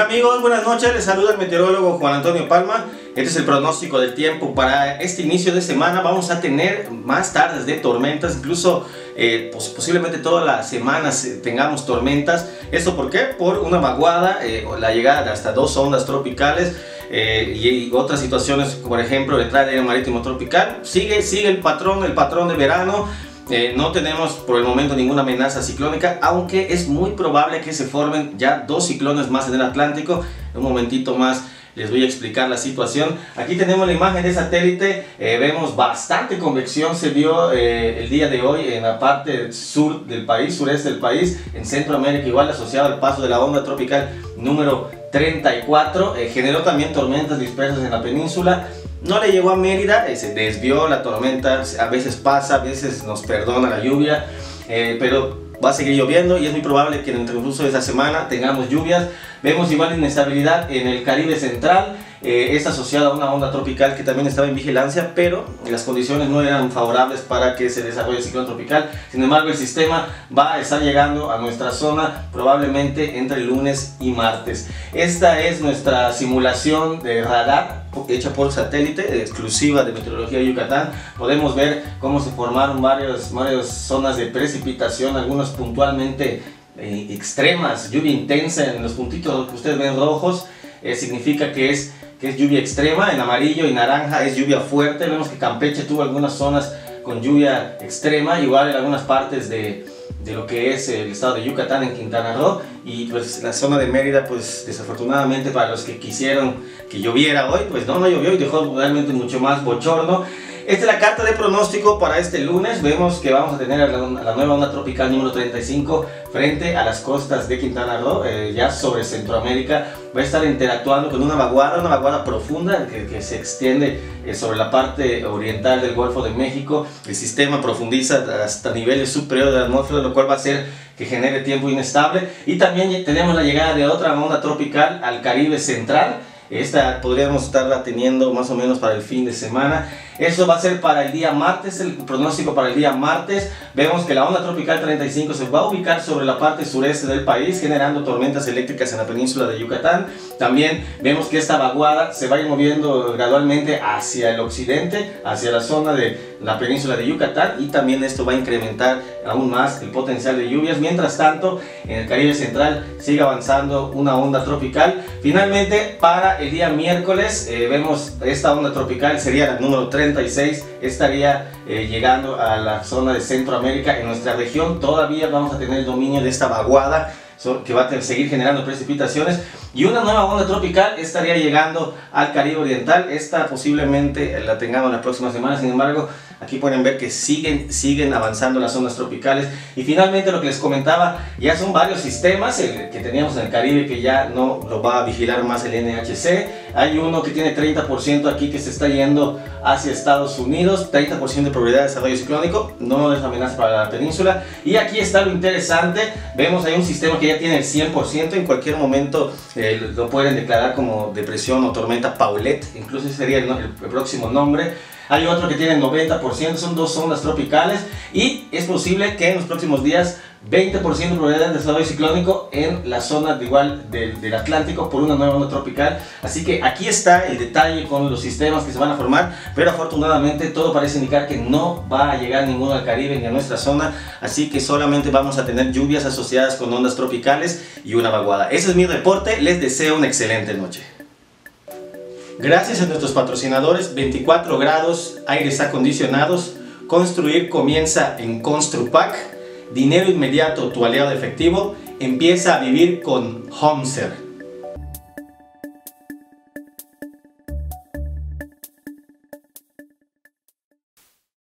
amigos? Buenas noches, les saluda el meteorólogo Juan Antonio Palma. Este es el pronóstico del tiempo para este inicio de semana. Vamos a tener más tardes de tormentas, incluso eh, posiblemente todas las semanas eh, tengamos tormentas. ¿Esto por qué? Por una vaguada, eh, la llegada de hasta dos ondas tropicales. y, otras situaciones, como por ejemplo el entrada de aire marítimo tropical, sigue, sigue el patrón, el patrón de verano, eh, no tenemos por el momento ninguna amenaza ciclónica, aunque es muy probable que se formen ya dos ciclones más en el Atlántico. Un momentito más les voy a explicar la situación. Aquí tenemos la imagen de satélite, eh, vemos bastante convección, se vio eh, el día de hoy en la parte sur del país, sureste del país, en Centroamérica, igual asociado al paso de la onda tropical número 34, generó también tormentas dispersas en la península no le llegó a Mérida, eh, se desvió la tormenta, a veces pasa, a veces nos perdona la lluvia, eh, pero va a seguir lloviendo y es muy probable que en el transcurso de esa semana tengamos lluvias. Vemos igual inestabilidad en el Caribe Central, eh, es asociada a una onda tropical que también estaba en vigilancia, pero las condiciones no eran favorables para que se desarrolle el ciclón tropical. Sin embargo, el sistema va a estar llegando a nuestra zona probablemente entre lunes y martes. Esta es nuestra simulación de radar hecha por satélite, exclusiva de Meteorología de Yucatán. Podemos ver cómo se formaron varias, varias zonas de precipitación, algunas puntualmente eh, extremas, lluvia intensa en los puntitos que ustedes ven rojos, eh, significa que es que es lluvia extrema, en amarillo y naranja es lluvia fuerte. Vemos que Campeche tuvo algunas zonas con lluvia extrema, igual en algunas partes de, de lo que es el estado de Yucatán en Quintana Roo y pues la zona de Mérida pues desafortunadamente para los que quisieron que lloviera hoy pues no, no llovió y dejó realmente mucho más bochorno esta es la carta de pronóstico para este lunes. Vemos que vamos a tener a la, nueva onda tropical número 35 frente a las costas de Quintana Roo, eh, ya sobre Centroamérica. Va a estar interactuando con una vaguada, una vaguada profunda que, se extiende eh, sobre la parte oriental del Golfo de México. El sistema profundiza hasta niveles superiores de la atmósfera, lo cual va a hacer que genere tiempo inestable. Y también tenemos la llegada de otra onda tropical al Caribe central. Esta podríamos estarla teniendo más o menos para el fin de semana. Eso va a ser para el día martes, el pronóstico para el día martes. Vemos que la onda tropical 35 se va a ubicar sobre la parte sureste del país, generando tormentas eléctricas en la península de Yucatán. También vemos que esta vaguada se va a ir moviendo gradualmente hacia el occidente, hacia la zona de la península de Yucatán y también esto va a incrementar aún más el potencial de lluvias. Mientras tanto, en el Caribe Central sigue avanzando una onda tropical. Finalmente, para el día miércoles, eh, vemos esta onda tropical, sería la número 3 estaría eh, llegando a la zona de Centroamérica. En nuestra región todavía vamos a tener el dominio de esta vaguada que va a seguir generando precipitaciones y una nueva onda tropical estaría llegando al Caribe Oriental. Esta posiblemente la tengamos la próxima semana, sin embargo, aquí pueden ver que siguen, siguen avanzando las zonas tropicales. Y finalmente lo que les comentaba, ya son varios sistemas que teníamos en el Caribe que ya no lo va a vigilar más el NHC. Hay uno que tiene 30% aquí que se está yendo hacia Estados Unidos, 30% de probabilidad de desarrollo ciclónico, no es amenaza para la península. Y aquí está lo interesante, vemos hay un sistema que ya tiene el 100%, en cualquier momento eh, lo pueden declarar como depresión o tormenta Paulette, incluso sería el, el próximo nombre. Hay otro que tiene 90%, son dos ondas tropicales y es posible que en los próximos días 20% de probabilidad de desarrollo ciclónico en la zona de igual del, Atlántico por una nueva onda tropical. Así que aquí está el detalle con los sistemas que se van a formar, pero afortunadamente todo parece indicar que no va a llegar ninguno al Caribe ni a nuestra zona, así que solamente vamos a tener lluvias asociadas con ondas tropicales y una vaguada. Ese es mi reporte, les deseo una excelente noche. Gracias a nuestros patrocinadores 24 grados, aires acondicionados, construir comienza en Construpack, dinero inmediato, tu aliado efectivo, empieza a vivir con Homeser.